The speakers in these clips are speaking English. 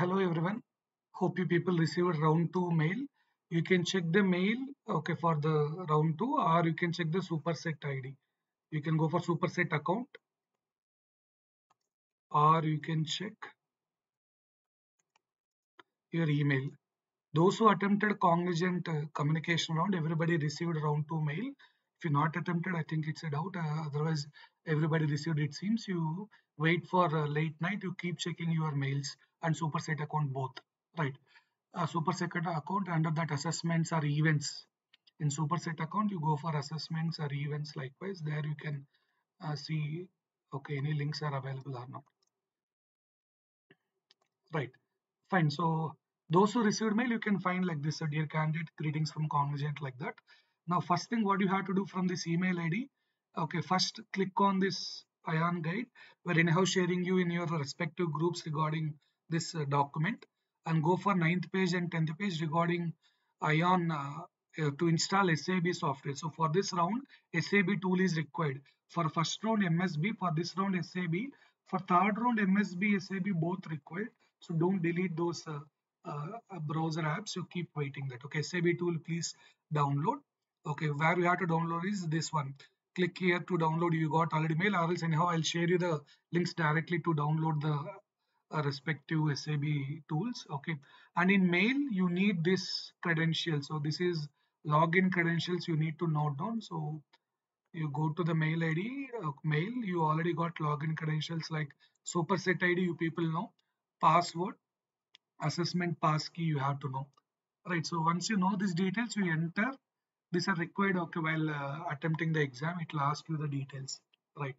hello everyone. Hope you people received round two mail. You can check the mail, okay, for the round two, or you can check the superset ID. You can go for superset account, or you can check your email. Those who attempted cognizant uh, communication round, everybody received round two mail. If you not attempted, I think it's a doubt. Uh, otherwise, everybody received. It seems you wait for uh, late night. You keep checking your mails and superset account both. Right. Uh, superset account under that assessments or events. In superset account, you go for assessments or events. Likewise, there you can uh, see okay any links are available or not. Right. Fine. So those who received mail, you can find like this, uh, dear candidate, greetings from Cognizant like that. Now, first thing what you have to do from this email ID, okay, first click on this ION guide where anyhow sharing you in your respective groups regarding this uh, document and go for ninth page and 10th page regarding ION uh, uh, to install SAB software. So for this round, SAB tool is required. For first round MSB, for this round SAB, for third round MSB, SAB both required. So don't delete those uh, uh, browser apps. You keep waiting that. Okay, SAB tool, please download. Okay, where you have to download is this one. Click here to download. You got already mail, or else anyhow I'll share you the links directly to download the respective SAB tools. Okay, and in mail you need this credential. So this is login credentials you need to note down. So you go to the mail ID, uh, mail, you already got login credentials like superset ID, you people know, password, assessment pass key you have to know. Right, so once you know these details, you enter. These are required okay while uh, attempting the exam, it will ask you the details. Right,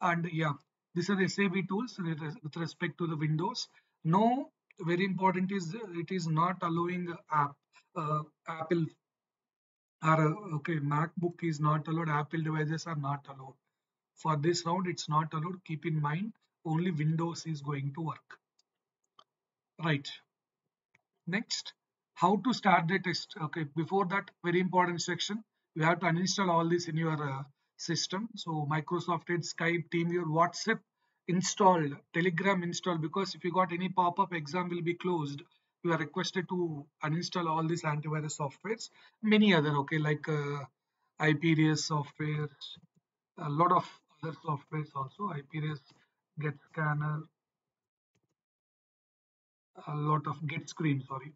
and yeah, these are the SAB tools with respect to the Windows. No, very important is it is not allowing app, uh, Apple or okay macbook is not allowed apple devices are not allowed. For this round it's not allowed. Keep in mind only windows is going to work. Right. Next how to start the test. Okay before that very important section. You have to uninstall all this in your uh, system. So microsoft edge skype team your whatsapp installed telegram installed because if you got any pop-up exam will be closed you are requested to uninstall all these antivirus softwares. Many other okay like uh, software a lot of other softwares also. Iprs get scanner a lot of get screen sorry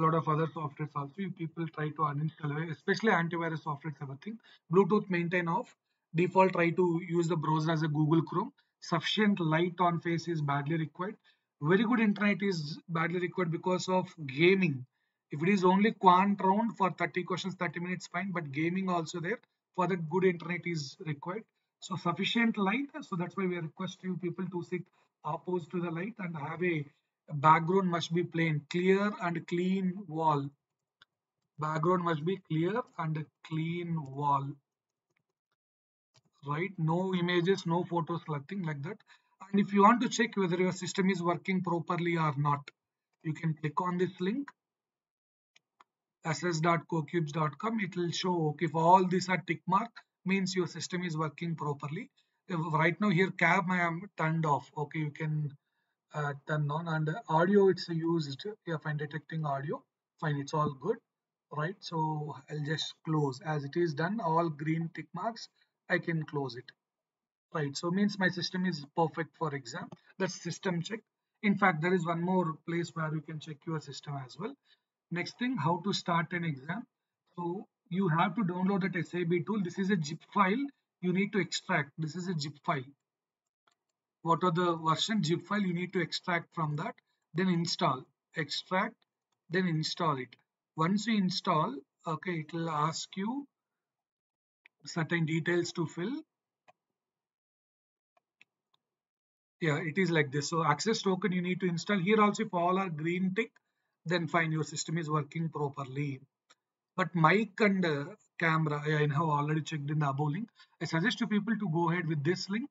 a lot of other softwares also. You people try to uninstall especially antivirus softwares everything. Bluetooth maintain off. Default try to use the browser as a google chrome. Sufficient light on face is badly required. Very good internet is badly required because of gaming. If it is only quant round for 30 questions 30 minutes fine but gaming also there. For that good internet is required. So sufficient light so that's why we request you people to sit opposed to the light and have a background must be plain clear and clean wall. Background must be clear and clean wall. Right? No images no photos nothing like that. And if you want to check whether your system is working properly or not you can click on this link ss.cocubes.com it will show okay, if all these are tick mark means your system is working properly. If right now here cam i am turned off. Okay you can uh, turn on and audio it's used if i'm detecting audio. Fine it's all good right? So i'll just close. As it is done all green tick marks i can close it. Right so means my system is perfect for exam. That's system check. In fact there is one more place where you can check your system as well. Next thing how to start an exam. So you have to download that sab tool. This is a zip file. You need to extract. This is a zip file what are the version zip file you need to extract from that then install. Extract then install it. Once you install okay it will ask you certain details to fill. Yeah it is like this. So access token you need to install. Here also if all are green tick then fine your system is working properly. But mic and uh, camera I have already checked in the above link. I suggest you people to go ahead with this link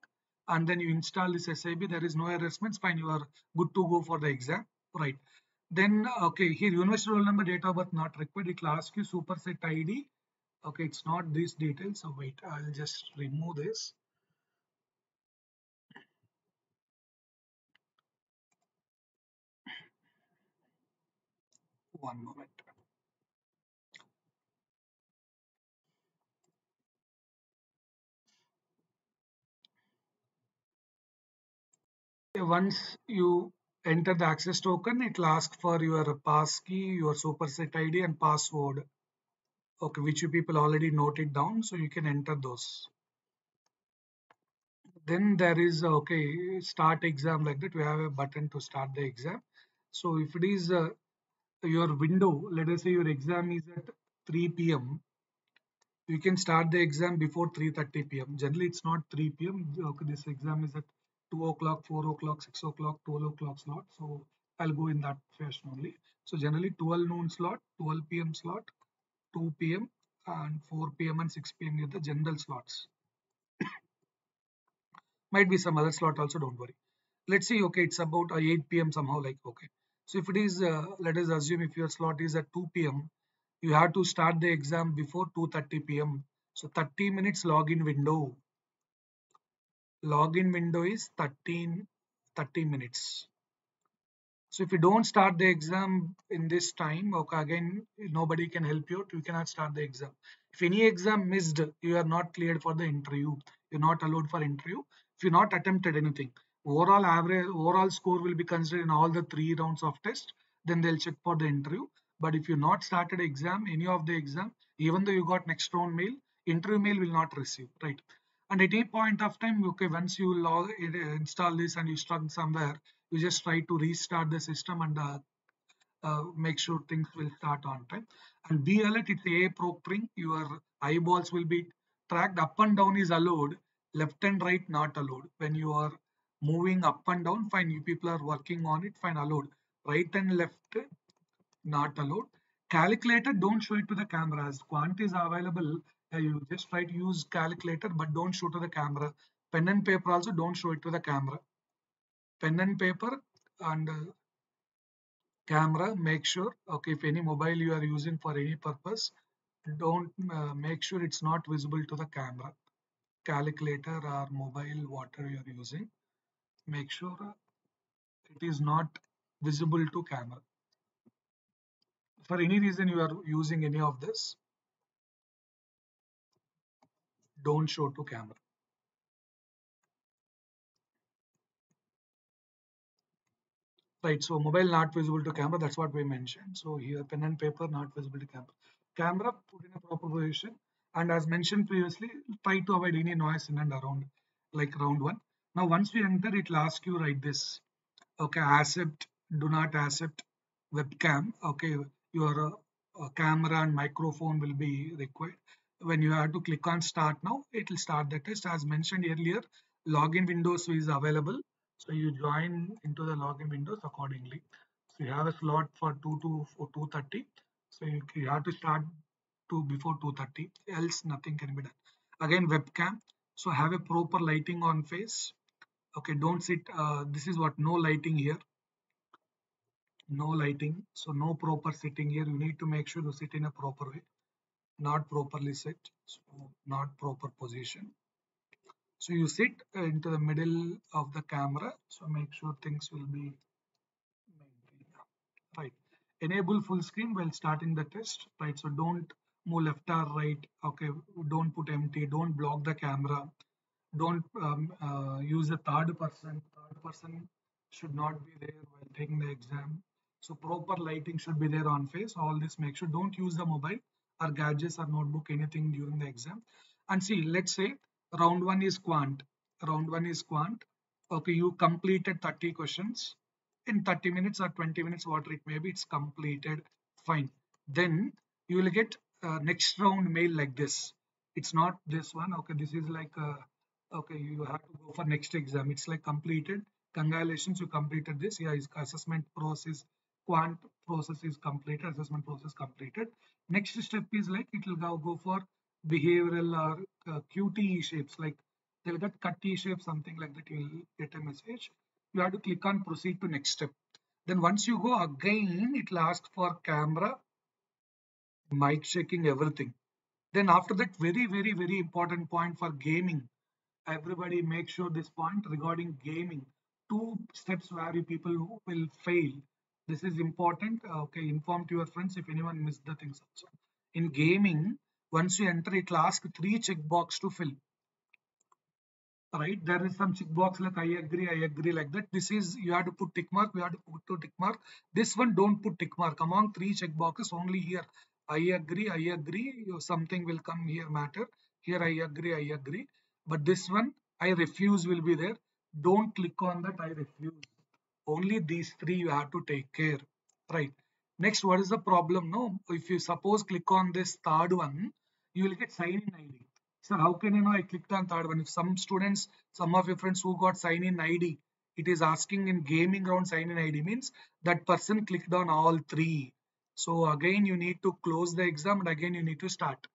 and then you install this SAB there is no errors fine you are good to go for the exam right. Then okay here university roll number date of birth not required it will ask you superset ID okay it's not these details so wait I'll just remove this. One moment once you enter the access token it will ask for your pass key your superset id and password okay which you people already noted down so you can enter those then there is okay start exam like that we have a button to start the exam so if it is uh, your window let us say your exam is at 3 p.m you can start the exam before 3:30 p.m. Generally, it's not 3 p.m. Okay, this exam is at 2 o'clock, 4 o'clock, 6 o'clock, 12 o'clock slot. So I'll go in that fashion only. So generally 12 noon slot, 12 p.m. slot, 2 p.m. and 4 p.m. and 6 p.m. are the general slots. Might be some other slot also, don't worry. Let's see, okay, it's about uh, 8 p.m. somehow like, okay. So if it is, uh, let us assume if your slot is at 2 p.m., you have to start the exam before 2.30 p.m. So 30 minutes login window. Login window is 13, 30 minutes. So if you don't start the exam in this time, okay, again, nobody can help you. You cannot start the exam. If any exam missed, you are not cleared for the interview. You're not allowed for interview. If you not attempted anything, overall average, overall score will be considered in all the three rounds of test. Then they'll check for the interview. But if you not started exam, any of the exam, even though you got next round mail, interview mail will not receive, right? And at any point of time, okay, once you log install this and you stuck somewhere, you just try to restart the system and uh, uh, make sure things will start on time. And be alert, it's a proctoring. Your eyeballs will be tracked up and down is allowed, left and right not allowed. When you are moving up and down, fine. You people are working on it, fine, allowed. Right and left not allowed. Calculator, don't show it to the cameras quant is available, you just try to use calculator, but don't show to the camera. Pen and paper also don't show it to the camera. Pen and paper and uh, camera, make sure, okay, if any mobile you are using for any purpose, don't uh, make sure it's not visible to the camera. Calculator or mobile, whatever you are using, make sure it is not visible to camera for any reason you are using any of this, don't show to camera. Right, so mobile not visible to camera, that's what we mentioned. So here pen and paper not visible to camera. Camera put in a proper position and as mentioned previously, try to avoid any noise in and around like round one. Now once we enter, it will ask you write this. Okay, accept, do not accept webcam. Okay, your uh, camera and microphone will be required. When you have to click on start now, it will start the test. As mentioned earlier, login windows is available. So you join into the login windows accordingly. So you have a slot for 2 to 2.30. So you, you have to start to before 2.30 else nothing can be done. Again webcam. So have a proper lighting on face. Okay, don't sit. Uh, this is what no lighting here no lighting so no proper sitting here you need to make sure you sit in a proper way not properly sit so not proper position. So you sit into the middle of the camera so make sure things will be right. Enable full screen while starting the test right? So don't move left or right. Okay don't put empty don't block the camera. Don't um, uh, use a third person. Third person should not be there while taking the exam. So proper lighting should be there on face. All this make sure don't use the mobile or gadgets or notebook anything during the exam. And see, let's say round one is quant. Round one is quant. Okay, you completed 30 questions in 30 minutes or 20 minutes, whatever it may be, it's completed. Fine. Then you will get uh, next round mail like this. It's not this one. Okay, this is like uh, okay, you have to go for next exam. It's like completed. Congratulations, you completed this. Yeah, assessment process quant process is completed, assessment process completed. Next step is like it will go, go for behavioral or uh, QTE shapes like they'll get cut T shape, something like that. You'll get a message. You have to click on proceed to next step. Then once you go again, it will ask for camera, mic checking, everything. Then after that, very, very, very important point for gaming. Everybody make sure this point regarding gaming. Two steps where you people will fail this is important uh, okay inform to your friends if anyone missed the things also. In gaming once you enter it will ask three checkbox to fill. Right? There is some checkbox like i agree i agree like that. This is you have to put tick mark we have to put tick mark. This one don't put tick mark. Among three check boxes only here. I agree i agree something will come here matter. Here i agree i agree. But this one i refuse will be there. Don't click on that i refuse only these three you have to take care right? Next what is the problem? No if you suppose click on this third one you will get sign in id so how can you know i clicked on third one? If some students some of your friends who got sign in id it is asking in gaming round sign in id means that person clicked on all three. So again you need to close the exam and again you need to start.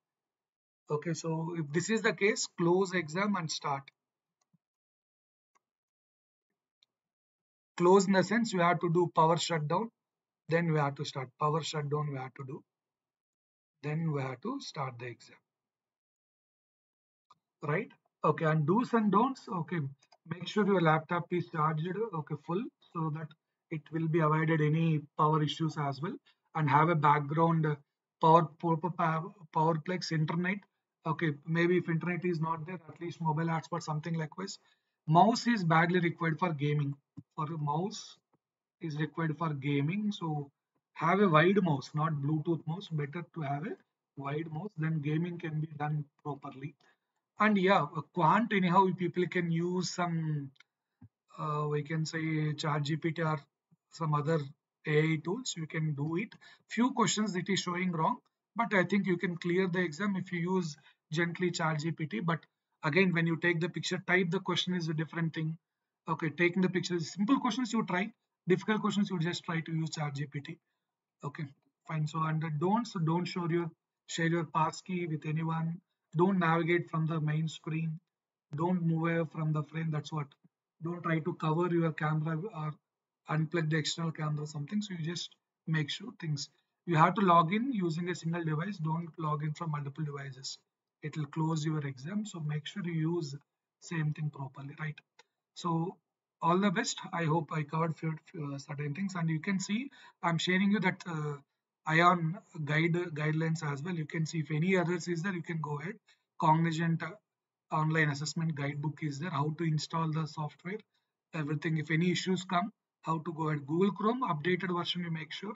Okay so if this is the case close exam and start close in the sense we have to do power shutdown then we have to start. Power shutdown we have to do then we have to start the exam. Right? Okay and do's and don'ts okay. Make sure your laptop is charged okay full so that it will be avoided any power issues as well. And have a background power power powerplex internet okay. Maybe if internet is not there at least mobile hotspot something likewise mouse is badly required for gaming. For mouse is required for gaming so have a wide mouse not bluetooth mouse. Better to have a wide mouse then gaming can be done properly. And yeah quant anyhow people can use some uh, we can say chat gpt or some other ai tools. You can do it. Few questions it is showing wrong but i think you can clear the exam if you use gently chat gpt but again when you take the picture type the question is a different thing. Okay taking the picture simple questions you try difficult questions you just try to use chat gpt okay fine. So and don't so don't show your share your passkey with anyone. Don't navigate from the main screen. Don't move away from the frame that's what. Don't try to cover your camera or unplug the external camera or something. So you just make sure things you have to log in using a single device. Don't log in from multiple devices it will close your exam so make sure you use same thing properly right? So all the best. I hope i covered few, few uh, certain things and you can see i'm sharing you that uh, ion guide guidelines as well. You can see if any others is there you can go ahead. Cognizant uh, online assessment guidebook is there how to install the software everything. If any issues come how to go ahead. Google chrome updated version you make sure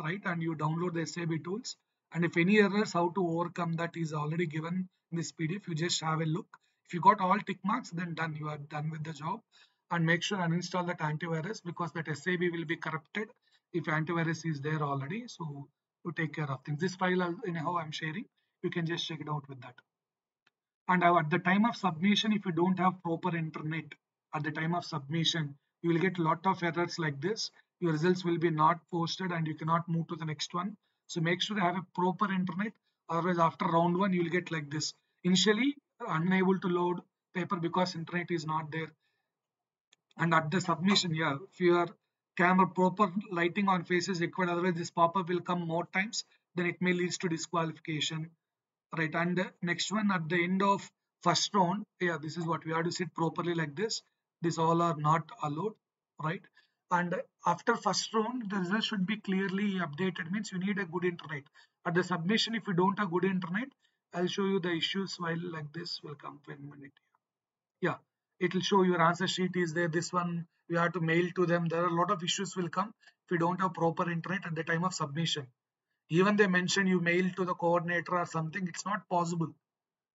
right? And you download the sab tools and if any errors how to overcome that is already given in this pdf you just have a look. If you got all tick marks then done. You are done with the job. And make sure uninstall that antivirus because that sab will be corrupted if antivirus is there already. So to take care of things. This file anyhow i'm sharing. You can just check it out with that. And at the time of submission if you don't have proper internet at the time of submission you will get a lot of errors like this. Your results will be not posted and you cannot move to the next one so make sure you have a proper internet otherwise after round one you will get like this. Initially unable to load paper because internet is not there. And at the submission yeah if your camera proper lighting on face is required otherwise this pop-up will come more times then it may leads to disqualification right? And next one at the end of first round yeah this is what we have to sit properly like this. This all are not allowed right and after first round the result should be clearly updated. Means you need a good internet. At the submission if you don't have good internet i'll show you the issues while like this will come in a minute yeah it will show your answer sheet is there. This one you have to mail to them. There are a lot of issues will come if you don't have proper internet at the time of submission. Even they mention you mail to the coordinator or something it's not possible.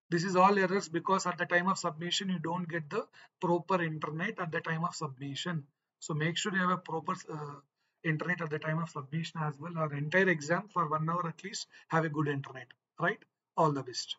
This is all errors because at the time of submission you don't get the proper internet at the time of submission so make sure you have a proper uh, internet at the time of submission as well or entire exam for one hour at least have a good internet right? All the best